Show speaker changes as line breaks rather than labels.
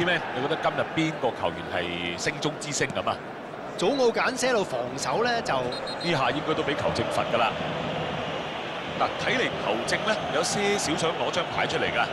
添咧，你覺得今日邊個球員係星中之星咁啊？
祖奧簡寫到防守咧，就
呢下應該都俾球證罰㗎啦。嗱，睇嚟球證咧有些少想攞張牌出嚟㗎。